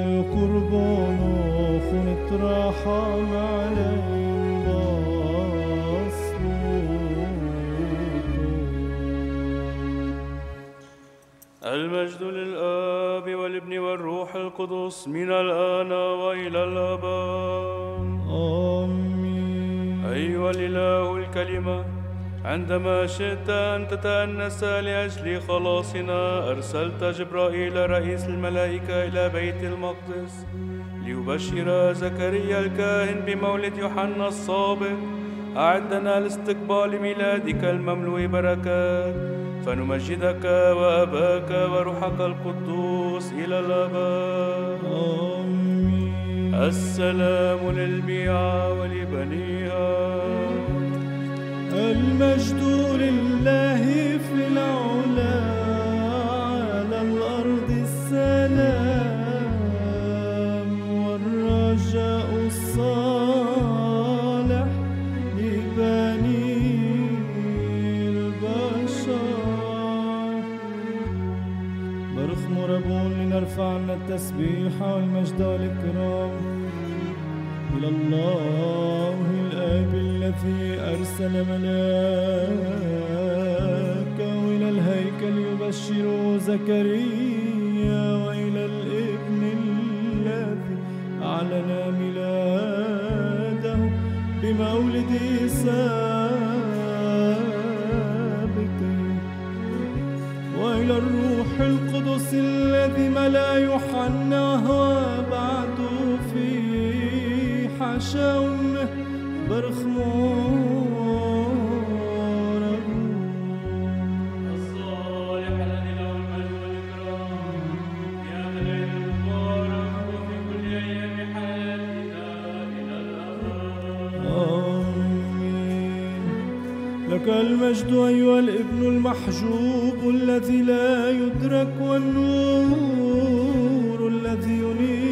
قابل قربان خنت رحم عليهم المجد للآب والابن والروح القدس من الآن وإلى الأبد آمين. أيها الإله الكلمة. عندما شئت أن تتأنس لأجل خلاصنا أرسلت جبرائيل رئيس الملائكة إلى بيت المقدس ليبشر زكريا الكاهن بمولد يوحنا الصابر أعدنا لاستقبال ميلادك المملوء بركات. فنمجدك وأباك وروحك القدوس إلى الأبد. آمين. السلام للبيعة ولبنيها. المجد لله في العلا على الأرض السلام والرجاء الصالح لبني البشر. لنرفع لنا التسبيح والمجد والإكرام. إلى الله الآب الذي أرسل ملاكه إلى الهيكل يبشر زكريا وإلى الابن الذي أعلن ميلاده بمولد سابق وإلى الروح القدس الذي ملا يوحنا حشم برخمور الصالح الذي له المجد والإكرام. يا المبارك وفي كل أيام حياتنا إلى الأبد آمين لك المجد أيها الابن المحجوب الذي لا يدرك والنور الذي ينير.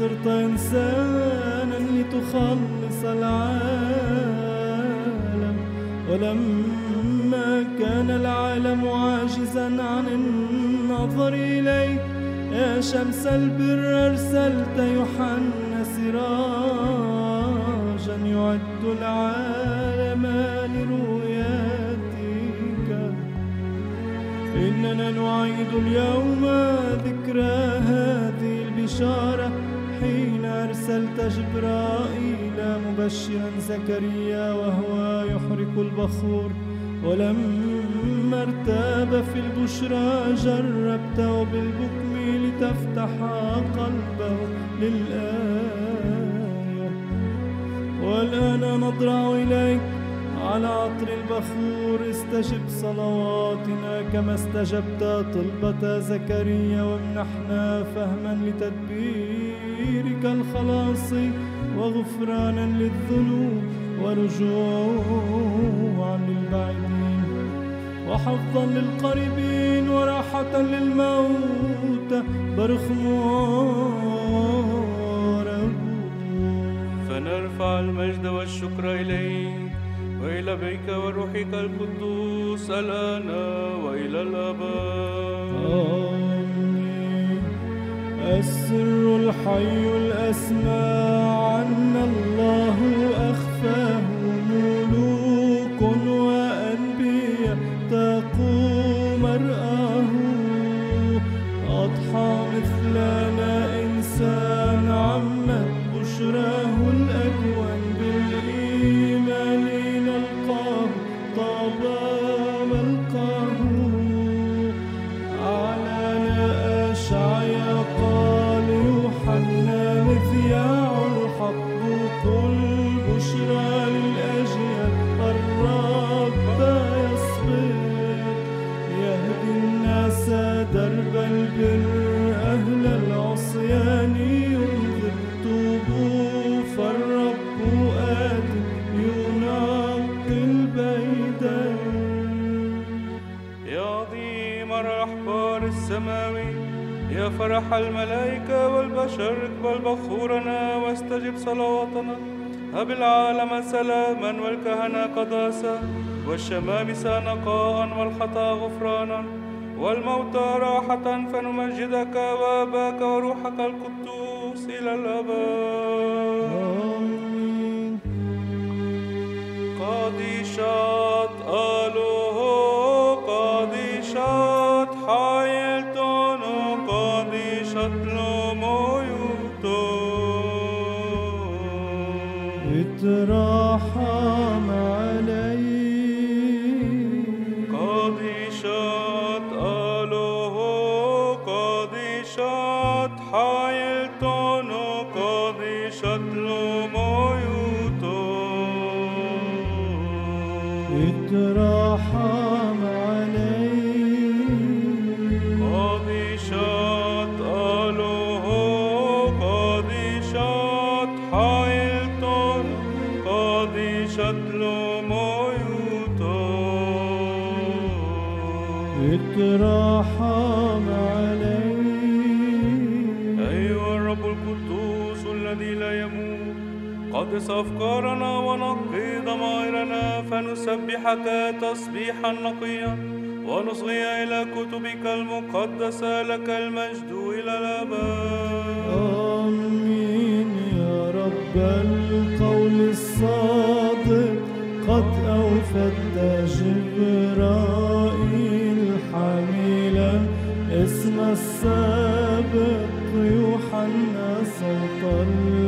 صرت إنسانا لتخلص العالم. ولما كان العالم عاجزا عن النظر إليك يا شمس البر أرسلت يوحنا سراجا. يعد العالم لرؤيتك إننا نعيد اليوم ذكرى هذه البشارة. حين أرسلت جبرائيل مبشرا زكريا وهو يحرق البخور ولما ارتاب في البشرى جربته بالبكم لتفتح قلبه للآية. والآن نضرع إليك على عطر البخور استجب صلواتنا كما استجبت طلبة زكريا وامنحنا فهما لتدبيرك الخلاص وغفرانا للذنوب ورجوعا للبعيدين. وحفظا للقريبين وراحة للموتى برخمور فنرفع المجد والشكر إليك وإلى بيك وروحك القدوس الآن وإلى الأبد آمين السر الحي الأسمى عنا الله أخفاه فرح الملائكة والبشر اقبل بخورنا واستجب صلواتنا. هب العالم سلاما والكهنة قداسة والشمامس نقاء والخطا غفرانا. والموتى راحة فنمجدك وأباك وروحك القدوس إلى الأبد. آمين. قادشات آلوه أفكارنا ونقي ضمائرنا فنسبحك تسبيحا نقيا ونصغي إلى كتبك المقدسة لك المجد إلى الأبد. آمين يا رب القول الصادق. قد أوفت جبرائيل حاملا اسم السابق يوحنا صوت الإنجيل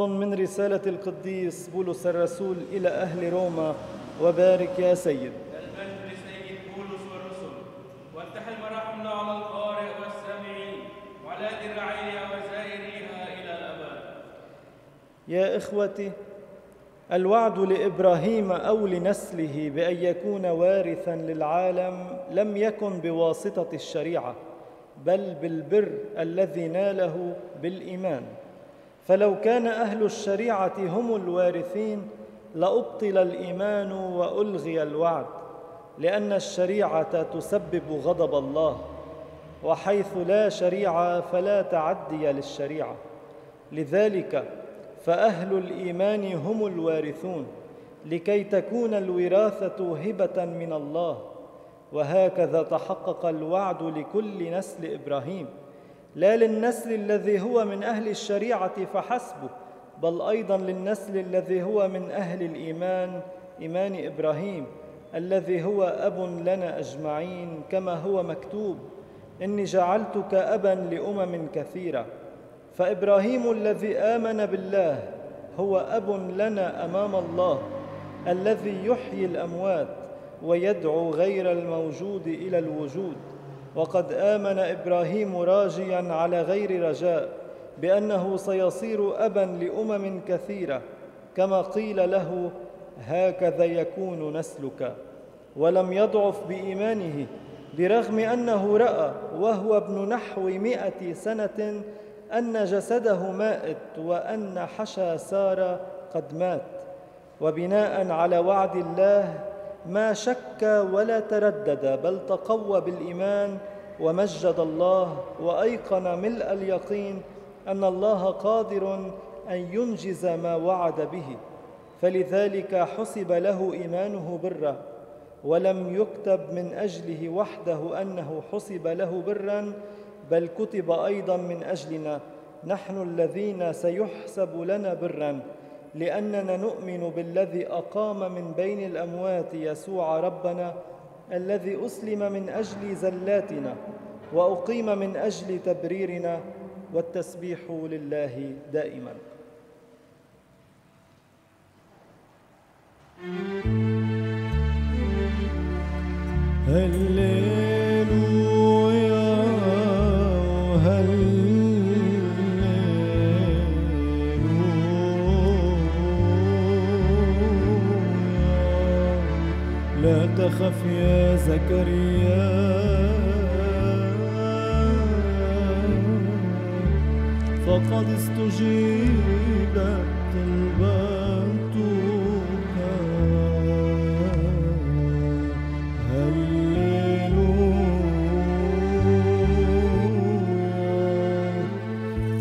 فصل من رسالة القديس بولس الرسول إلى أهل روما وبارك يا سيد. المجد لسيد بولس والرسل وافتح المراحم على القارئ والسامعين وعلى ذراعيها وزائريها إلى الأبد. يا إخوتي الوعد لإبراهيم أو لنسله بأن يكون وارثا للعالم لم يكن بواسطة الشريعة بل بالبر الذي ناله بالإيمان. فلو كان أهل الشريعة هم الوارثين لأبطل الإيمان وألغي الوعد لأن الشريعة تسبب غضب الله وحيث لا شريعة فلا تعدي للشريعة. لذلك فأهل الإيمان هم الوارثون لكي تكون الوراثة هبة من الله وهكذا تحقق الوعد لكل نسل إبراهيم. لا للنسل الذي هو من أهل الشريعة فحسبه بل أيضا للنسل الذي هو من أهل الإيمان إيمان إبراهيم الذي هو أب لنا أجمعين كما هو مكتوب إني جعلتك أبا لأمم كثيرة. فإبراهيم الذي آمن بالله هو أب لنا أمام الله الذي يحيي الأموات ويدعو غير الموجود إلى الوجود. وقد آمن إبراهيم راجيا على غير رجاء بأنه سيصير أبا لأمم كثيرة كما قيل له هكذا يكون نسلك. ولم يضعف بإيمانه برغم أنه رأى وهو ابن نحو مئة سنة أن جسده مائت وأن حشا سارة قد مات وبناء على وعد الله ما شك ولا تردد بل تقوى بالإيمان ومجد الله وأيقن ملء اليقين أن الله قادر أن ينجز ما وعد به. فلذلك حسب له إيمانه برا ولم يكتب من أجله وحده أنه حسب له برا بل كتب أيضا من أجلنا. نحن الذين سيحسب لنا برا. لأننا نؤمن بالذي أقام من بين الأموات يسوع ربنا الذي أسلم من أجل زلاتنا وأقيم من أجل تبريرنا والتسبيح لله دائما. هللويا تخف يا زكريا. فقد استجيبت طلبتك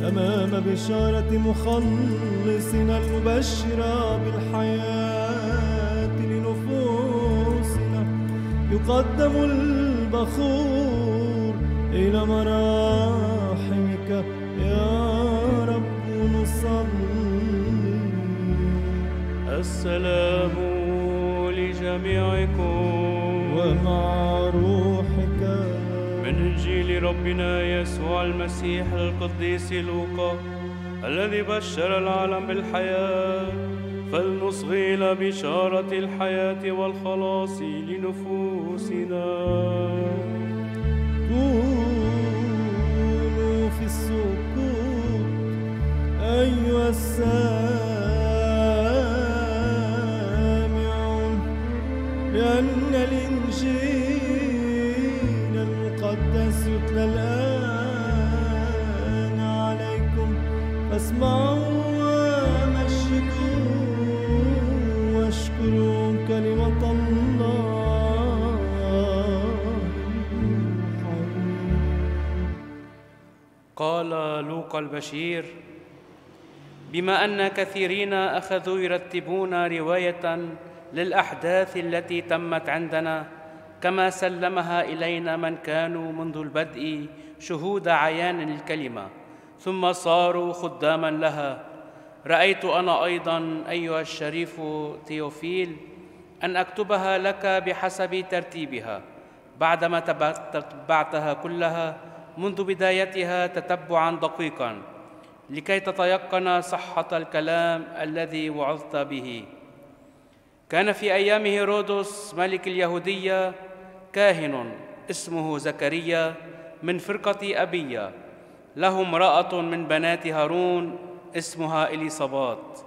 أمام بشارة مخلصنا المبشرة بالحياة. يقدم البخور إلى مراحمك يا رب نصلي. السلام لجميعكم. ومع روحك. من إنجيل ربنا يسوع المسيح القديس لوقا الذي بشر العالم بالحياة. فلنصغي إلى بشارة الحياة والخلاص لنفوسنا كونوا في السكوت أيها السامعون لأن الإنجيل المقدس يتلى الآن عليكم. فاسمعوا قال لوقا البشير بما أن كثيرين أخذوا يرتبون رواية للأحداث التي تمت عندنا كما سلمها إلينا من كانوا منذ البدء شهود عيان الكلمة ثم صاروا خداما لها. رأيت أنا أيضا أيها الشريف تيوفيل أن أكتبها لك بحسب ترتيبها بعدما تتبعتها كلها منذ بدايتها تتبعا دقيقا لكي تتيقن صحة الكلام الذي وعظت به. كان في أيام هيرودس ملك اليهودية كاهن اسمه زكريا من فرقة أبية. له امرأة من بنات هارون اسمها إليصابات.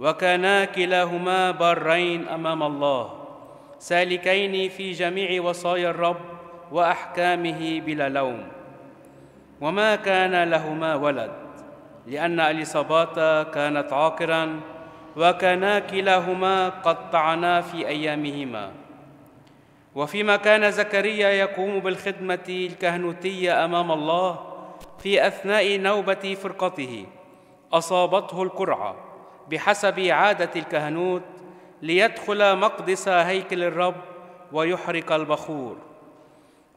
وكانا كلاهما بارين أمام الله سالكين في جميع وصايا الرب وأحكامه بلا لوم. وما كان لهما ولد لأن اليصابات كانت عاقرا وكانا كلاهما قد طعنا في أيامهما. وفيما كان زكريا يقوم بالخدمة الكهنوتية أمام الله في أثناء نوبة فرقته أصابته القرعه بحسب عادة الكهنوت ليدخل مقدس هيكل الرب ويحرق البخور.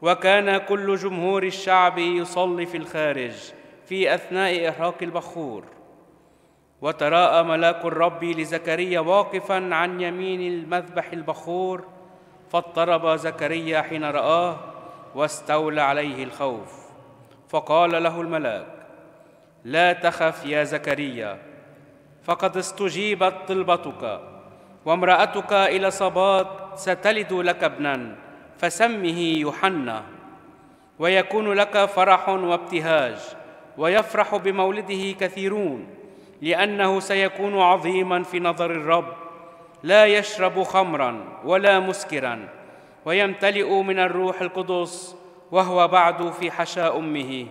وكان كل جمهور الشعب يصلي في الخارج في أثناء إحراق البخور. وتراءى ملاك الرب لزكريا واقفا عن يمين المذبح البخور فاضطرب زكريا حين رآه واستولى عليه الخوف. فقال له الملاك لا تخف يا زكريا فقد استجيبت طلبتك وامرأتك إلى صبات ستلد لك ابنا فسمه يوحنا ويكون لك فرح وابتهاج ويفرح بمولده كثيرون لأنه سيكون عظيما في نظر الرب لا يشرب خمرا ولا مسكرا ويمتلئ من الروح القدس وهو بعد في حشاء أمه.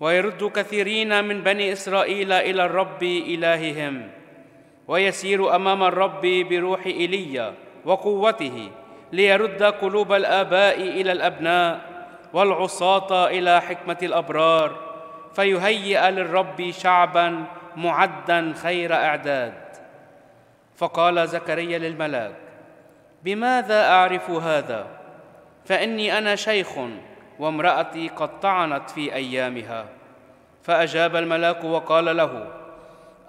ويرد كثيرين من بني إسرائيل إلى الرب إلههم ويسير أمام الرب بروح إيليا وقوته ليرد قلوب الآباء إلى الأبناء والعصاة إلى حكمة الأبرار فيهيئ للرب شعبا معدا خير أعداد. فقال زكريا للملاك بماذا أعرف هذا؟ فإني أنا شيخ وامرأتي قد طعنت في أيامها. فأجاب الملاك وقال له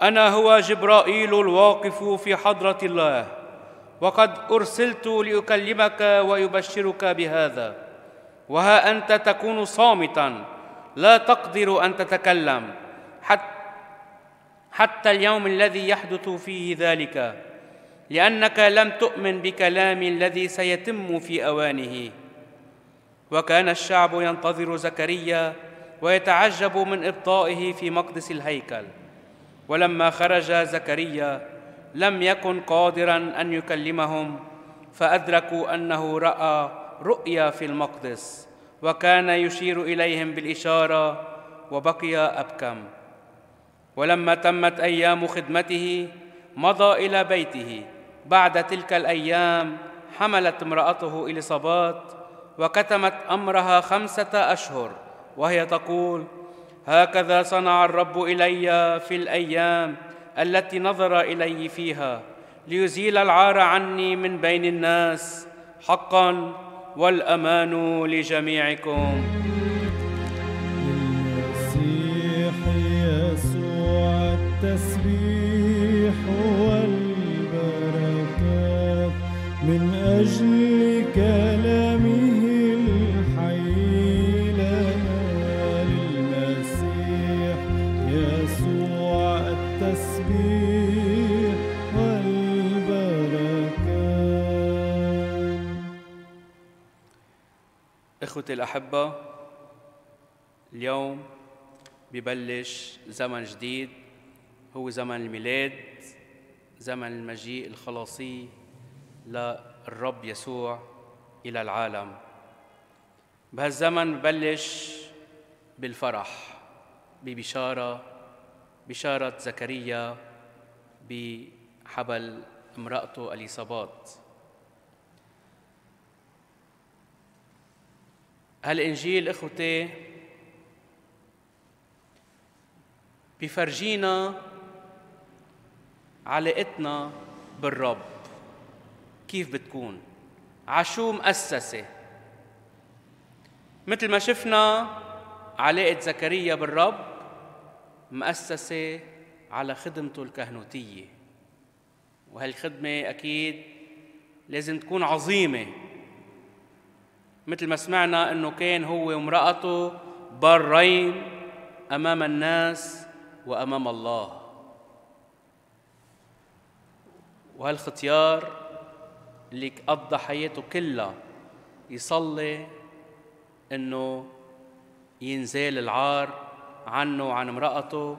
أنا هو جبرائيل الواقف في حضرة الله وقد أرسلت لأكلمك ويبشرك بهذا. وها أنت تكون صامتا. لا تقدر أن تتكلم. حتى حتى اليوم الذي يحدث فيه ذلك. لأنك لم تؤمن بكلامي الذي سيتم في أوانه. وكان الشعب ينتظر زكريا ويتعجب من إبطائه في مقدس الهيكل. ولما خرج زكريا لم يكن قادرا أن يكلمهم فأدركوا أنه رأى رؤيا في المقدس وكان يشير إليهم بالإشارة وبقي أبكم. ولما تمت أيام خدمته مضى إلى بيته. بعد تلك الأيام حملت امرأته إليصابات وكتمت أمرها خمسة أشهر وهي تقول هكذا صنع الرب إلي في الأيام التي نظر الي فيها ليزيل العار عني من بين الناس حقا والأمان لجميعكم. اخوتي الأحبة اليوم ببلش زمن جديد هو زمن الميلاد زمن المجيء الخلاصي للرب يسوع إلى العالم. بهالزمن ببلش بالفرح ببشارة بشارة زكريا بحبل امرأته اليصابات هالإنجيل إخوتي بفرجينا علاقتنا بالرب. كيف بتكون؟ عشو مؤسسة؟ مثل ما شفنا علاقة زكريا بالرب مؤسسة على خدمته الكهنوتية. وهالخدمة أكيد لازم تكون عظيمة. مثل ما سمعنا إنه كان هو وامرأته برين أمام الناس وأمام الله. وهالختيار اللي قضى حياته كلها يصلي إنه ينزال العار عنه وعن امرأته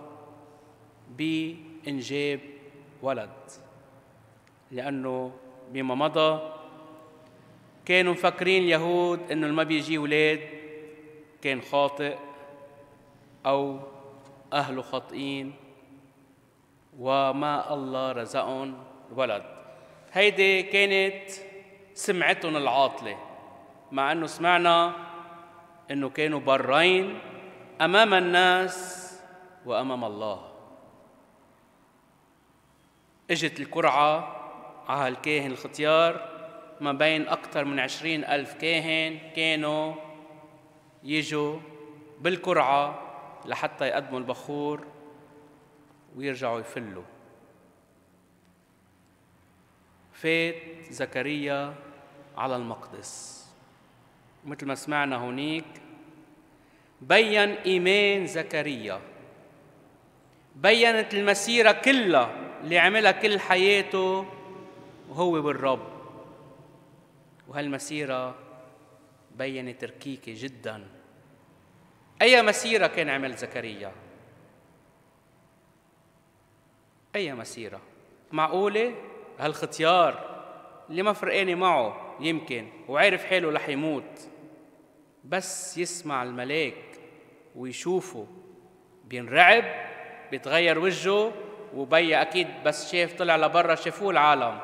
بإنجاب ولد. لأنه بما مضى كانوا مفكرين اليهود إنه ما بيجي ولاد كان خاطئ أو أهله خاطئين وما الله رزقهم ولد. هيدي كانت سمعتهم العاطلة مع إنه سمعنا إنه كانوا برين أمام الناس وأمام الله. إجت القرعه على الكاهن الختيار ما بين أكثر من عشرين ألف كاهن كانوا يجوا بالقرعة لحتى يقدموا البخور ويرجعوا يفلوا. فات زكريا على المقدس. مثل ما سمعنا هونيك بين إيمان زكريا. بينت المسيرة كلها اللي عملها كل حياته وهو بالرب. وهالمسيرة بينت ركيكة جدا. أي مسيرة كان عمل زكريا؟ أي مسيرة؟ معقولة؟ هالختيار اللي ما فرقاني معه يمكن وعارف حاله رح يموت. بس يسمع الملاك ويشوفه بينرعب بيتغير وجهه وبي أكيد بس شاف طلع لبرا شافوه العالم.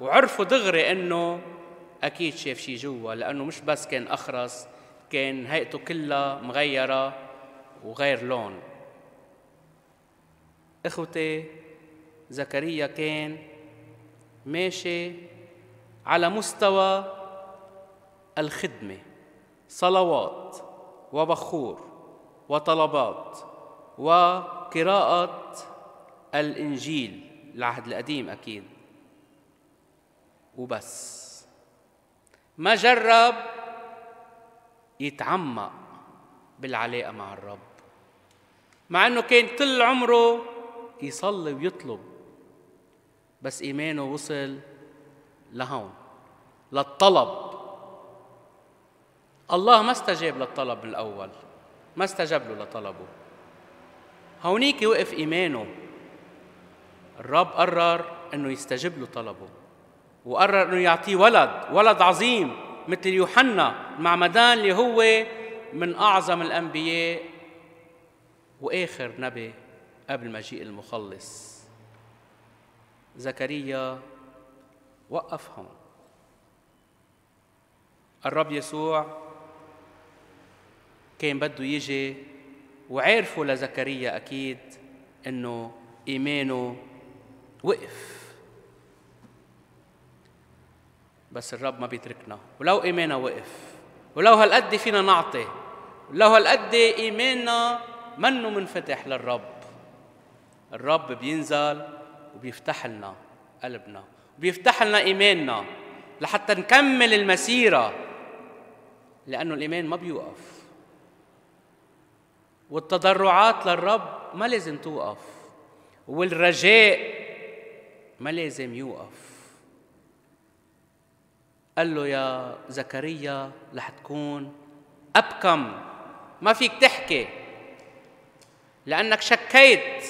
وعرفوا دغري إنه أكيد شاف شي جوا لأنه مش بس كان أخرس كان هيئته كلها مغيرة وغير لون. إخوتي زكريا كان ماشي على مستوى الخدمة. صلوات وبخور وطلبات وقراءة الإنجيل العهد القديم أكيد. وبس. ما جرب؟ يتعمق بالعلاقة مع الرب. مع إنه كان طول عمره يصلي ويطلب بس إيمانه وصل لهون للطلب. الله ما استجاب للطلب من الأول ما استجاب له لطلبه. هونيك وقف إيمانه. الرب قرر إنه يستجيب له طلبه. وقرر إنه يعطيه ولد ولد عظيم مثل يوحنا المعمدان اللي هو من أعظم الأنبياء وآخر نبي قبل مجيء المخلص. زكريا وقف هون الرب يسوع كان بده يجي وعرفوا لزكريا أكيد إنه إيمانه وقف. بس الرب ما بيتركنا. ولو إيماننا وقف ولو هالقد فينا نعطي ولو هالقد إيماننا منه منفتح للرب. الرب بينزل وبيفتح لنا قلبنا وبيفتح لنا إيماننا لحتى نكمل المسيرة لأنه الإيمان ما بيوقف. والتضرعات للرب ما لازم توقف والرجاء ما لازم يوقف. قال له يا زكريا رح تكون أبكم. ما فيك تحكي. لأنك شكيت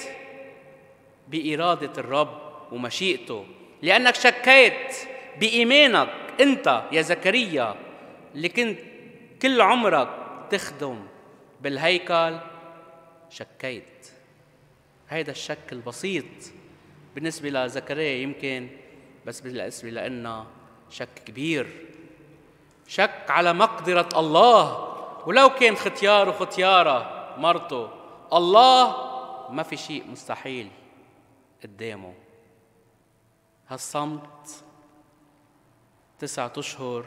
بإرادة الرب ومشيئته. لأنك شكيت بإيمانك أنت يا زكريا اللي كنت كل عمرك تخدم بالهيكل. شكيت. هيدا الشك البسيط بالنسبة لزكريا يمكن بس بالنسبة لنا شك كبير. شك على مقدرة الله. ولو كان ختيار وختيارة مرته الله ما في شيء مستحيل قدامه. هالصمت تسعة أشهر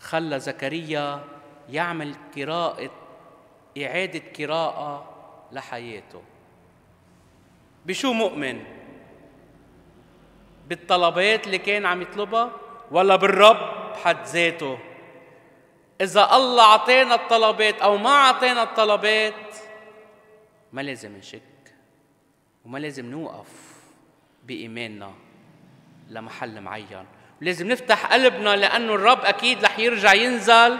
خلى زكريا يعمل قراءة إعادة قراءة لحياته. بشو مؤمن؟ بالطلبات اللي كان عم يطلبها ولا بالرب حد ذاته. إذا الله أعطينا الطلبات أو ما أعطينا الطلبات ما لازم نشك وما لازم نوقف بإيماننا لمحل معين. لازم نفتح قلبنا لأنه الرب أكيد رح يرجع ينزل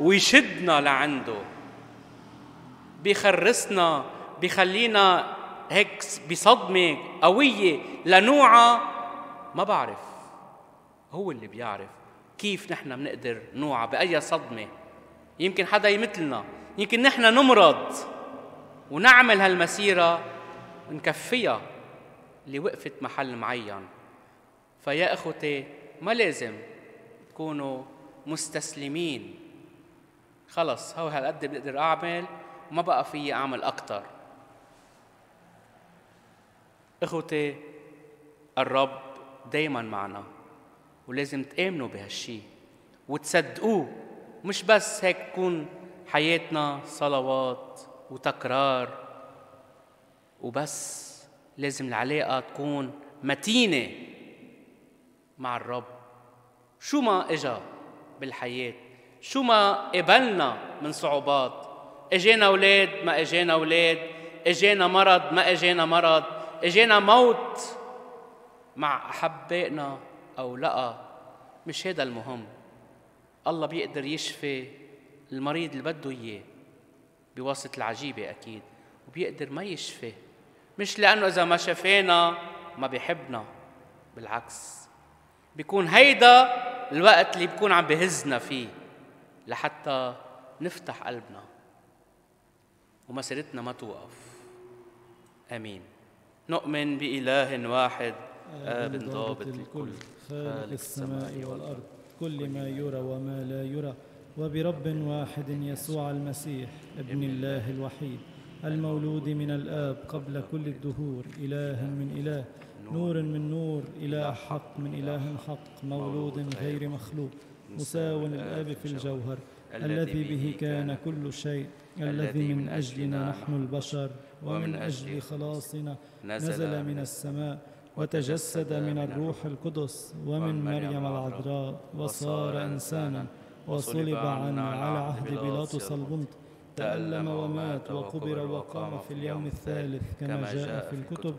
ويشدنا لعنده. بيخرسنا بيخلينا هيك بصدمة قوية لنوعى ما بعرف. هو اللي بيعرف كيف نحن بنقدر نوعى بأي صدمة. يمكن حدا يمثلنا. يمكن نحن نمرض ونعمل هالمسيرة ونكفيها اللي وقفت محل معين. فيا إخوتي ما لازم تكونوا مستسلمين. خلص هو هالقد بقدر أعمل وما بقى فيي أعمل أكثر إخوتي الرب دايما معنا ولازم تآمنوا بهالشي وتصدقوه. مش بس هيك تكون حياتنا صلوات وتكرار وبس لازم العلاقة تكون متينة مع الرب. شو ما إجا بالحياة شو ما قبلنا من صعوبات. إجينا أولاد ما إجينا أولاد إجينا مرض ما إجينا مرض إجينا موت مع أحبائنا أو لأ. مش هذا المهم. الله بيقدر يشفي المريض اللي بده إياه بواسطة العجيبة أكيد وبيقدر ما يشفي. مش لأنه إذا ما شفينا ما بيحبنا بالعكس. بيكون هيدا الوقت اللي بيكون عم بهزنا فيه لحتى نفتح قلبنا ومسيرتنا ما توقف. آمين. نؤمن بإله واحد اب ضابط الكل. خالق السماء والأرض. كل ما يرى وما لا يرى. وبرب واحد يسوع المسيح ابن الله الوحيد. المولود من الآب قبل كل الدهور. إله من إله. نور من نور. إله حق من إله حق. مولود غير مخلوق. مساو الآب في الجوهر. الذي به كان كل شيء. الذي من أجلنا نحن البشر. ومن أجل خلاصنا نزل من السماء. وتجسد من الروح القدس ومن مريم العذراء وصار إنسانا وصلب عنا على عهد بيلاطس البنط تألم ومات وقبر وقام في اليوم الثالث كما جاء في الكتب.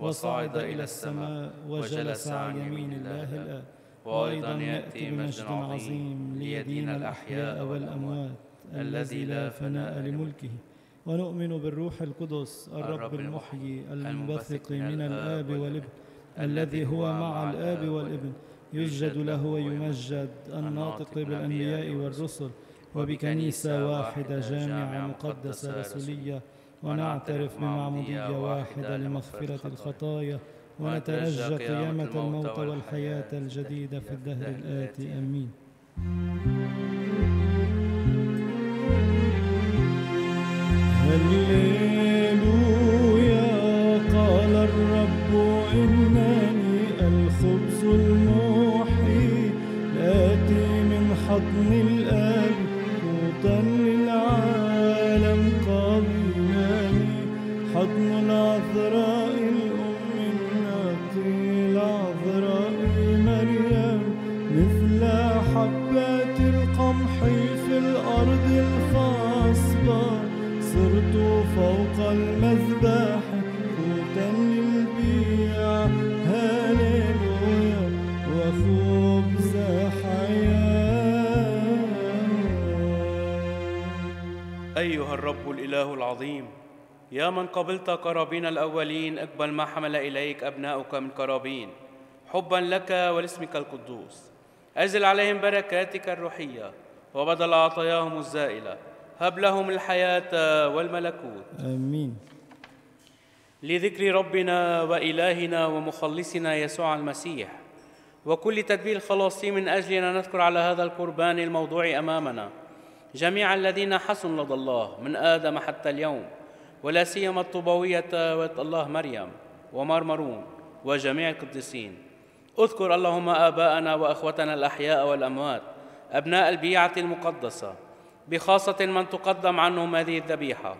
وصعد إلى السماء وجلس عن يمين الله الآب وأيضا يأتي بمجد عظيم ليدين الأحياء والأموات الذي لا فناء لملكه. ونؤمن بالروح القدس الرب المحيي المنبثق من الآب والابن الذي هو مع الآب والابن يسجد له ويمجد الناطق بالأنبياء والرسل وبكنيسة واحدة جامعة مقدسة رسولية ونعترف بمعمودية واحدة لمغفرة الخطايا ونترجى قيامة الموت والحياة الجديدة في الدهر الآتي. آمين. and live. يا من قبلت قرابين الأولين اقبل ما حمل إليك أبناؤك من قرابين. حبا لك ولاسمك القدوس. أزل عليهم بركاتك الروحية وبدل عطاياهم الزائلة. هب لهم الحياة والملكوت. آمين. لذكر ربنا وإلهنا ومخلصنا يسوع المسيح. وكل تدبير خلاصي من أجلنا نذكر على هذا القربان الموضوع أمامنا. جميع الذين حسن لدى الله من آدم حتى اليوم. ولا سيما الطوبوية الله مريم ومرمرون وجميع القديسين. اذكر اللهم آباءنا وأخوتنا الأحياء والأموات أبناء البيعة المقدسة بخاصة من تقدم عنهم هذه الذبيحة.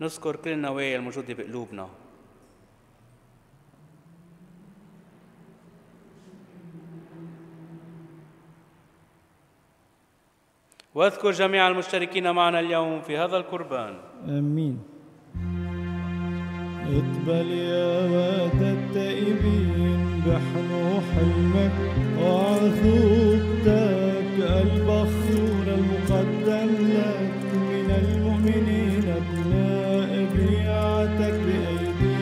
نذكر كل النوايا الموجودة بقلوبنا. واذكر جميع المشتركين معنا اليوم في هذا القربان. آمين. اقبل يا واد التائبين بحنو حلمك وعذوبتك البخور المقدم لك من المؤمنين أبناء بيعتك بأيدي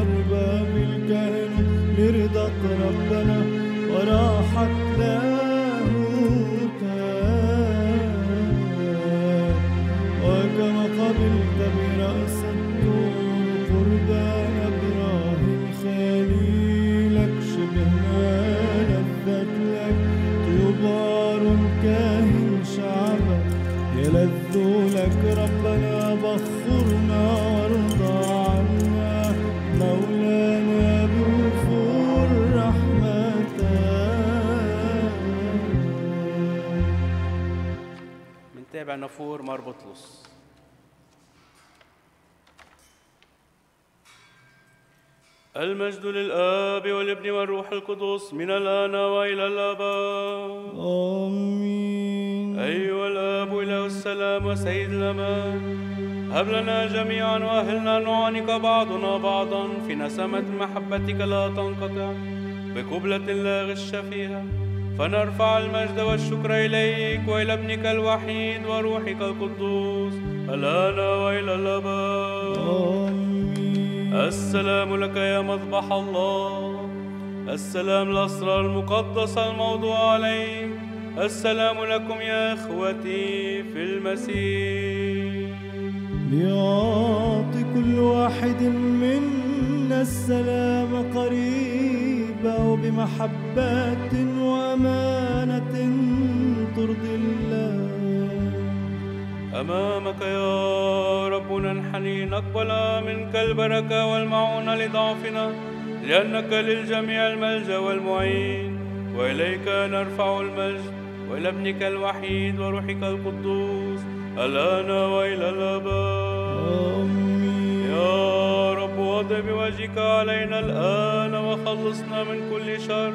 أرباب الكهنة لرضاك ربنا وراحة منتابع نفور مار بطلس. المجد للآب والابن والروح القدس من الآن وإلى الأبد. آمين. أيها الآب إله السلام وسيد الأمان. هب لنا جميعا وأهلنا نعانق بعضنا بعضا في نسمة محبتك لا تنقطع بقبلة لا غش فيها فنرفع المجد والشكر إليك وإلى ابنك الوحيد وروحك القدوس. الآن وإلى الأبد آمين. السلام لك يا مذبح الله. السلام الأسرار المقدسة الموضوع عليك. السلام لكم يا إخوتي في المسيح. ليعطي كل واحد منا السلام قريبا وبمحبة وأمانة ترضي الله. أمامك يا رب ننحني نقبل منك البركة والمعونة لضعفنا لأنك للجميع الملجأ والمعين. وإليك نرفع المجد وإلى ابنك الوحيد وروحك القدوس الآن وإلى الأبد. آمين. يا وضع بوجهك علينا الآن وخلصنا من كل شر.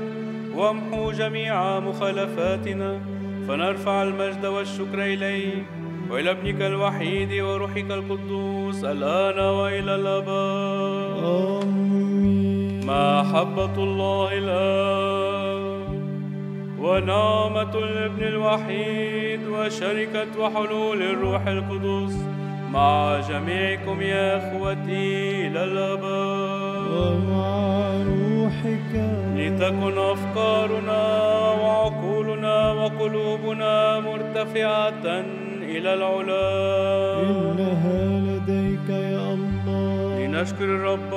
وامحو جميع مخالفاتنا فنرفع المجد والشكر إليك. وإلى ابنك الوحيد وروحك القدوس الآن وإلى الأبد. آمين. محبة الله الآب ونعمة الابن الوحيد وشركة وحلول الروح القدس مع جميعكم يا إخوتي إلى الأبد. ومع روحك. لتكن أفكارنا وعقولنا وقلوبنا مرتفعة إلى العلا. إنها لديك يا الله. لنشكر الرب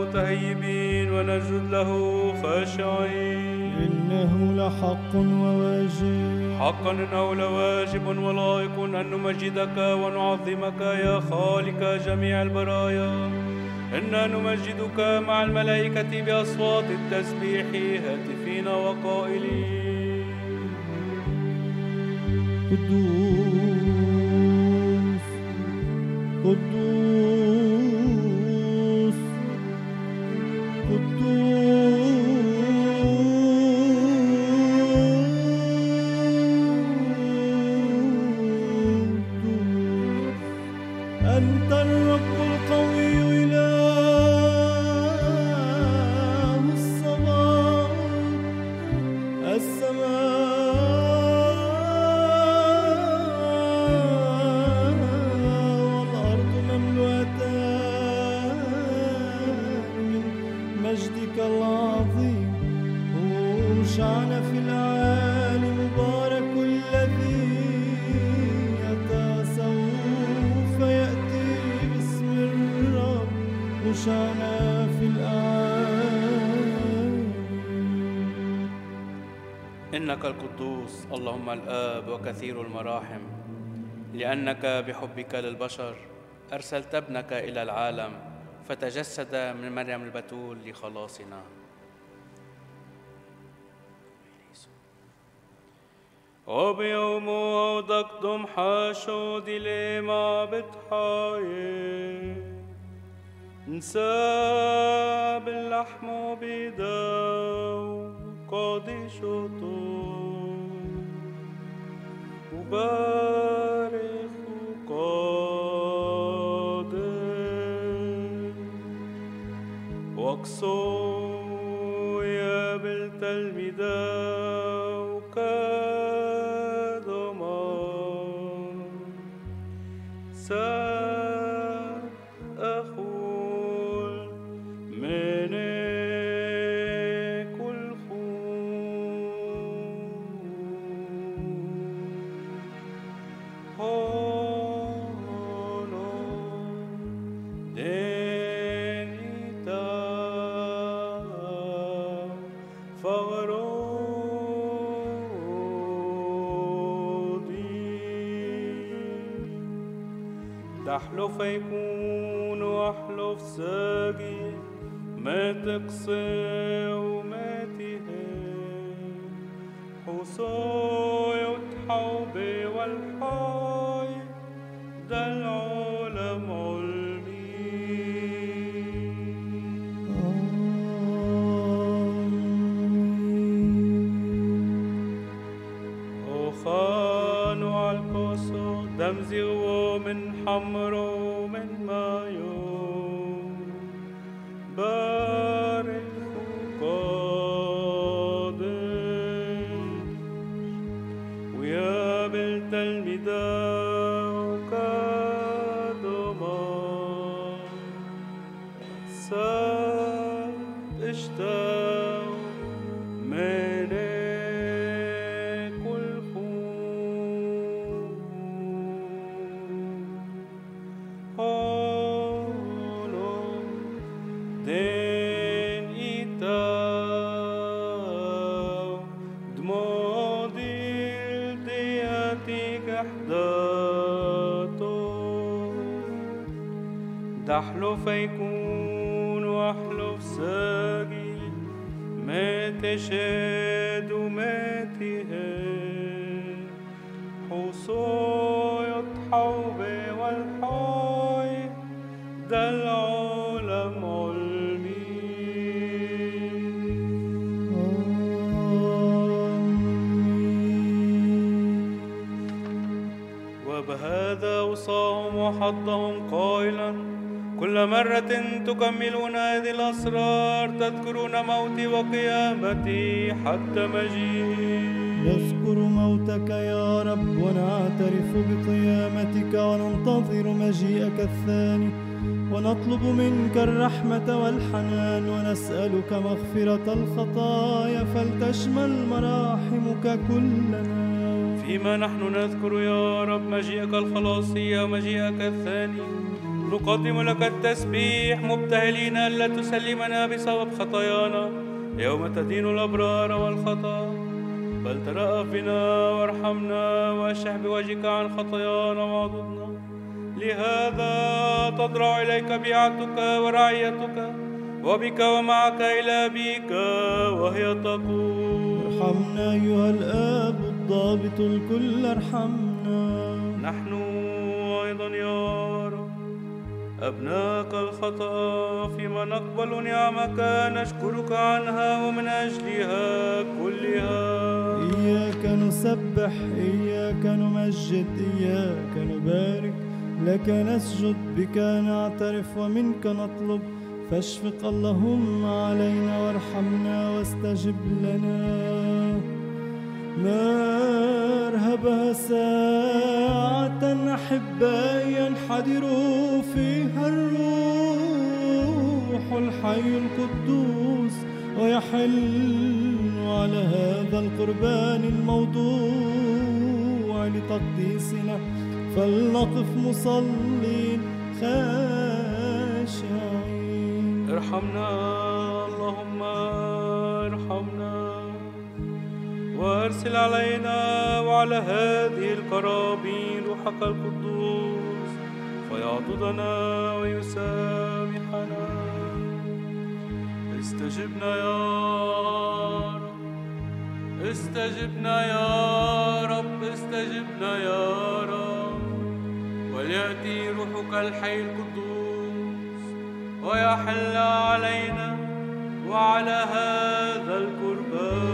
متهيبين ونسجد له خاشعين. إنه لحق وواجب. حقا إنه لواجب ولائق أن نمجدك ونعظمك يا خالق جميع البرايا. أنا نمجدك مع الملائكة بأصوات التسبيح هاتفين وقائلين. قدوس قدوس. القدوس اللهم الآب وكثير المراحم لأنك بحبك للبشر أرسلت ابنك إلى العالم فتجسد من مريم البتول لخلاصنا. وبيوم دقدم حاشود لما بتحايل. نساب اللحم وبيداو قاضي شطور Baruch Kodesh, ما تقصي وما 베델 딸미다. 오카도마. 사 وحضهم قائلا كل مرة تكملون هذه الأسرار تذكرون موتي وقيامتي حتى مجيئي نذكر موتك يا رب ونعترف بقيامتك وننتظر مجيئك الثاني. ونطلب منك الرحمة والحنان ونسألك مغفرة الخطايا فلتشمل مراحمك كلنا. فيما نحن نذكر يا رب مجيئك الخلاصي ومجيئك الثاني. نقدم لك التسبيح مبتهلين ألا تسلمنا بسبب خطايانا. يوم تدين الأبرار والخطا. بل ترأف بنا وارحمنا واشح بوجهك عن خطايانا وعضدنا لهذا تضرع إليك بيعتك ورعيتك وبك ومعك إلى أبيك وهي تقول. ارحمنا أيها الآب. الضابط الكل ارحمنا. نحن أيضا يا رب أبناك الخطأ فيما نقبل نعمك نشكرك عنها ومن أجلها كلها. إياك نسبح إياك نمجد إياك نبارك. لك نسجد بك نعترف ومنك نطلب. فاشفق اللهم علينا وارحمنا واستجب لنا. مرهبها ساعة أحبائي ينحدر فيها الروح الحي القدوس ويحل على هذا القربان الموضوع لتقديسنا. فلنقف مصلين خاشعين. ارحمنا اللهم وأرسل علينا وعلى هذه القرابين روحك القدوس فيعضدنا ويسامحنا. استجبنا يا رب استجبنا يا رب استجبنا يا رب. وليأتي روحك الحي القدوس ويحل علينا وعلى هذا القربان.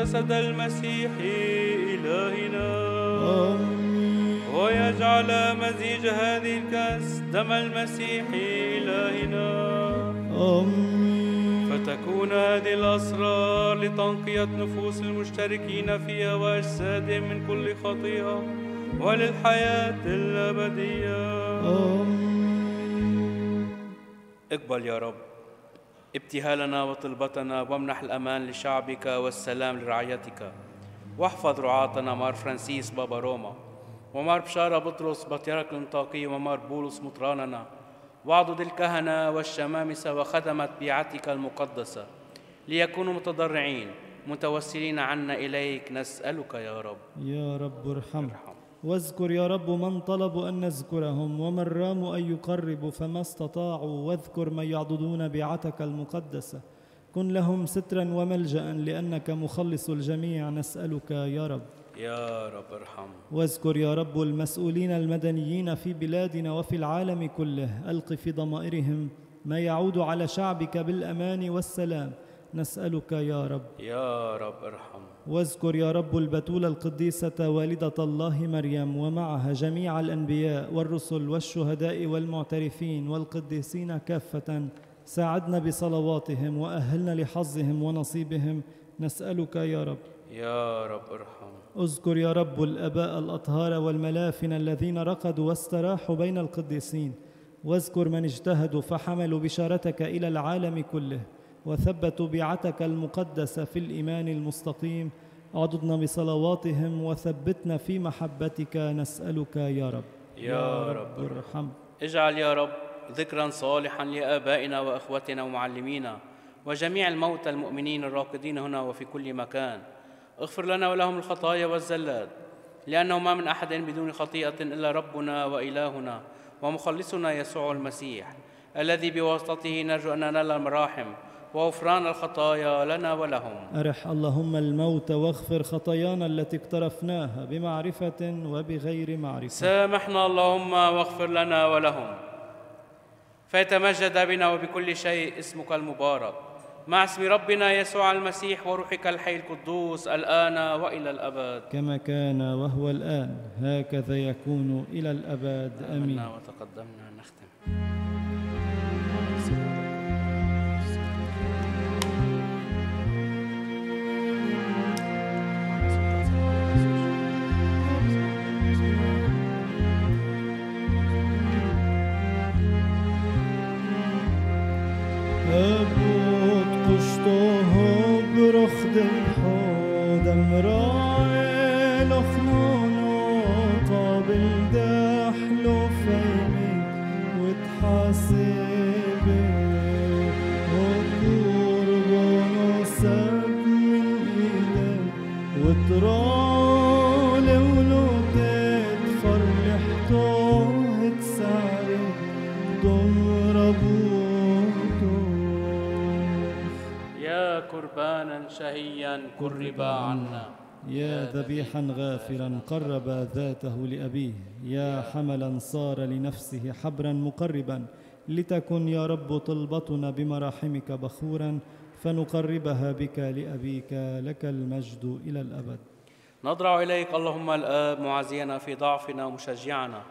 جسد المسيح إلهنا. ويجعل مزيج هذه الكأس دم المسيح إلهنا. آمين. فتكون هذه الأسرار لتنقية نفوس المشتركين فيها وأجسادهم من كل خطيئة وللحياة الأبدية. آمين. اقبل يا رب. ابتهالنا وطلبتنا وامنح الأمان لشعبك والسلام لرعيتك واحفظ رعاتنا مار فرانسيس بابا روما ومار بشارة بطرس بطيرك الانطاقي ومار بولس مطراننا. واعضد الكهنة والشمامسة وخدمة بيعتك المقدسة. ليكونوا متضرعين متوسلين عنا إليك نسألك يا رب. يا رب ارحم واذكر يا رب من طلبوا أن نذكرهم ومن راموا أن يقربوا فما استطاعوا واذكر من يعضدون بيعتك المقدسة. كن لهم سترا وملجأ لأنك مخلص الجميع نسألك يا رب. يا رب ارحم واذكر يا رب المسؤولين المدنيين في بلادنا وفي العالم كله ألق في ضمائرهم ما يعود على شعبك بالأمان والسلام. نسألك يا رب. يا رب ارحم. واذكر يا رب البتول القديسة والدة الله مريم ومعها جميع الأنبياء والرسل والشهداء والمعترفين والقديسين كافة. ساعدنا بصلواتهم وأهلنا لحظهم ونصيبهم. نسألك يا رب. يا رب ارحم. اذكر يا رب الأباء الأطهار والملافن الذين رقدوا واستراحوا بين القديسين. واذكر من اجتهدوا فحملوا بشارتك إلى العالم كله. وثبتوا بيعتك المقدسة في الإيمان المستقيم. اعضدنا بصلواتهم وثبتنا في محبتك. نسألك يا رب. يا رب ارحم. ارحم اجعل يا رب ذكرا صالحا لآبائنا وأخوتنا ومعلمينا وجميع الموتى المؤمنين الراقدين هنا وفي كل مكان. اغفر لنا ولهم الخطايا والزلات لأنه ما من أحد بدون خطيئة إلا ربنا وإلهنا ومخلصنا يسوع المسيح الذي بواسطته نرجو أن ننال المراحم وغفران الخطايا لنا ولهم. أرح اللهم الموت واغفر خطايانا التي اقترفناها بمعرفة وبغير معرفة. سامحنا اللهم واغفر لنا ولهم. فيتمجد بنا وبكل شيء اسمك المبارك. مع اسم ربنا يسوع المسيح وروحك الحي القدوس الآن وإلى الأبد. كما كان وهو الآن هكذا يكون إلى الأبد. آمين. وتقدمنا. نختم. ذبيحا غافرا قرب ذاته لأبيه. يا حملا صار لنفسه حبرا مقربا. لتكن يا رب طلبتنا بمراحمك بخورا فنقربها بك لأبيك. لك المجد إلى الأبد. نضرع إليك اللهم الآب معزينا في ضعفنا ومشجعنا.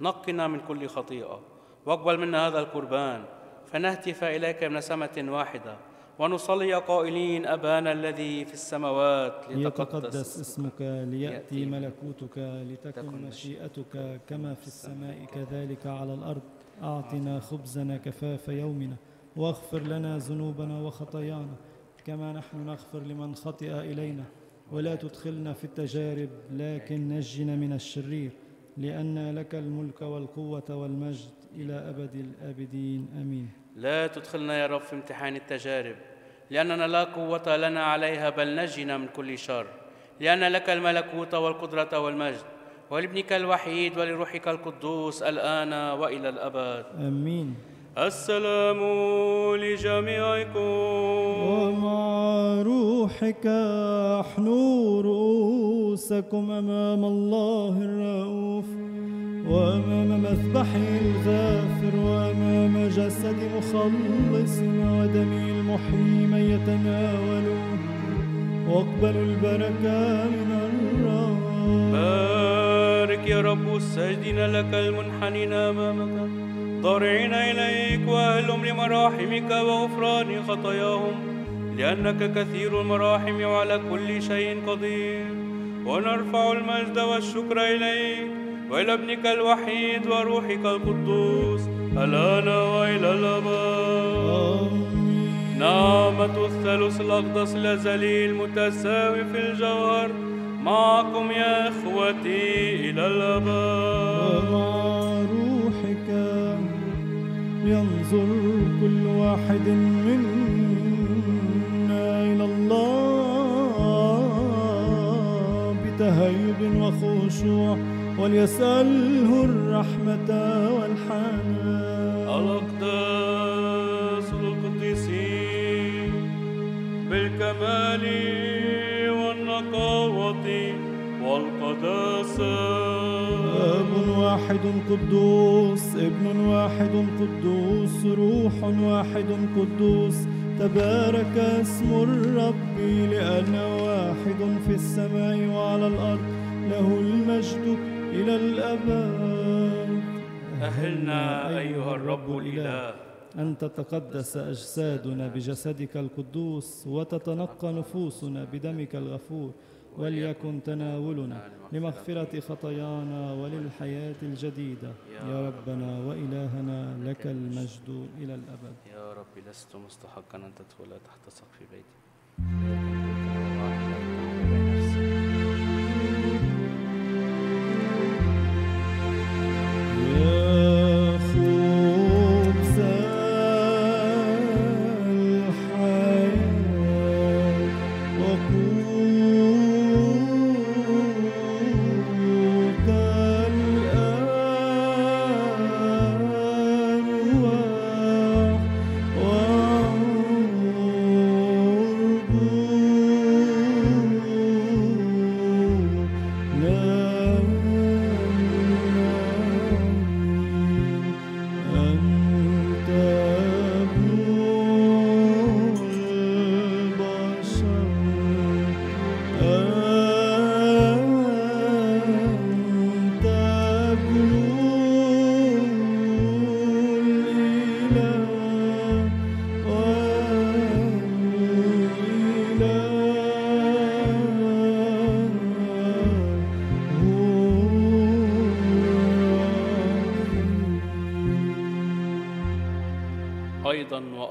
نقنا من كل خطيئة. واقبل منا هذا القربان فنهتف إليك بنسمة واحدة. ونصلي قائلين أبانا الذي في السماوات ليتقدس اسمك ليأتي يأتي. ملكوتك لتكن تكن مشيئتك كما في السماء كذلك على الأرض. أعطنا خبزنا كفاف يومنا واغفر لنا ذنوبنا وخطايانا كما نحن نغفر لمن خطئ إلينا. ولا تدخلنا في التجارب لكن نجنا من الشرير لأن لك الملك والقوة والمجد إلى أبد الآبدين. آمين. لا تدخلنا يا رب في امتحان التجارب. لأننا لا قوة لنا عليها بل نجنا من كل شر. لأن لك الملكوت والقدرة والمجد ولابنك الوحيد ولروحك القدوس الآن وإلى الأبد. آمين. السلام لجميعكم. ومع روحك احنوا رؤوسكم أمام الله الرؤوف وأمام مذبحه الغافر وأمام جسد مخلصنا ودمه المحيي من يتناولون. واقبلوا البركة من الرب. بارك يا رب الساجدين لك المنحنين أمامك. ضارعين إليك وأهلهم لمراحمك وغفران خطاياهم لأنك كثير المراحم وعلى كل شيء قدير. ونرفع المجد والشكر إليك وإلى ابنك الوحيد وروحك القدوس الآن وإلى الأبد. نعمة الثالوث الأقدس الأزلي المتساوي في الجوهر معكم يا إخوتي إلى الأبد. ينظر كل واحد منا إلى الله بتهيب وخشوع وليسأله الرحمة والحنان. الأقداس القديسين بالكمال والنقاوة والقداسة. واحد قدوس ابن واحد قدوس روح واحد قدوس. تبارك اسم الرب لأنه واحد في السماء وعلى الأرض له المجد إلى الأبد. أهلنا أيها الرب الإله. أن تتقدس أجسادنا بجسدك القدوس وتتنقى نفوسنا بدمك الغفور. وليكن تناولنا لمغفرة خطايانا وللحياة الجديدة. يا ربنا وإلهنا لك المجد إلى الأبد. يا رب لست مستحقا أن تدخل تحت سقف بيتي.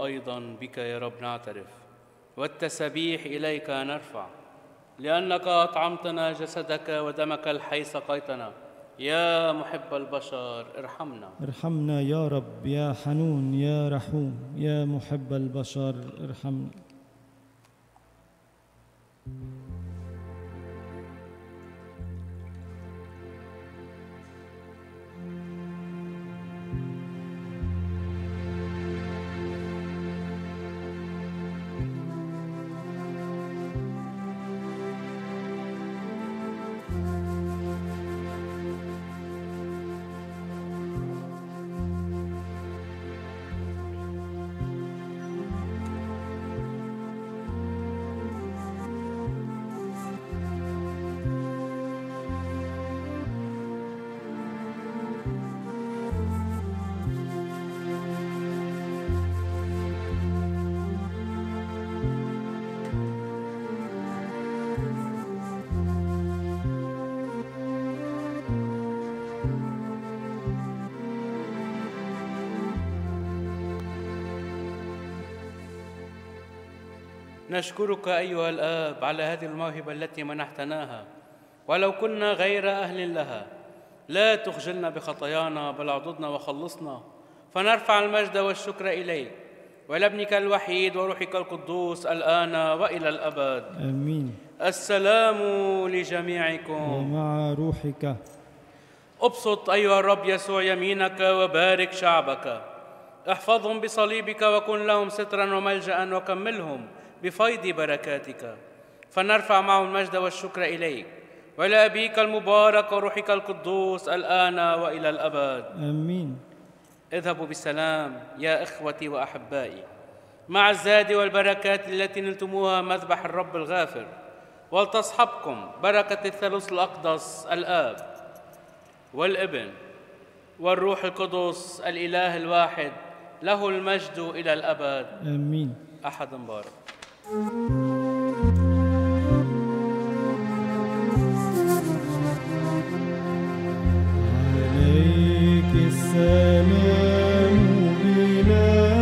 أيضا بك يا رب نعترف. والتسبيح إليك نرفع. لأنك أطعمتنا جسدك ودمك الحي سقيتنا يا محب البشر ارحمنا. ارحمنا يا رب يا حنون يا رحوم. يا محب البشر ارحمنا. نشكرك أيها الآب على هذه الموهبة التي منحتناها ولو كنا غير أهل لها. لا تخجلنا بخطايانا بل أعضدنا وخلصنا. فنرفع المجد والشكر إليك. ولابنك الوحيد وروحك القدوس الآن وإلى الأبد. آمين. السلام لجميعكم. ومع روحك. أبسط أيها الرب يسوع يمينك وبارك شعبك. احفظهم بصليبك وكن لهم سترا وملجأ وكملهم. بفيض بركاتك. فنرفع معهم المجد والشكر إليك. ولأبيك المبارك وروحك القدوس الآن وإلى الأبد. آمين. اذهبوا بسلام يا إخوتي وأحبائي. مع الزاد والبركات التي نلتموها مذبح الرب الغافر ولتصحبكم بركة الثالوث الأقدس الآب والإبن والروح القدس الإله الواحد له المجد إلى الأبد. آمين. أحد مبارك. عليك السلام بلا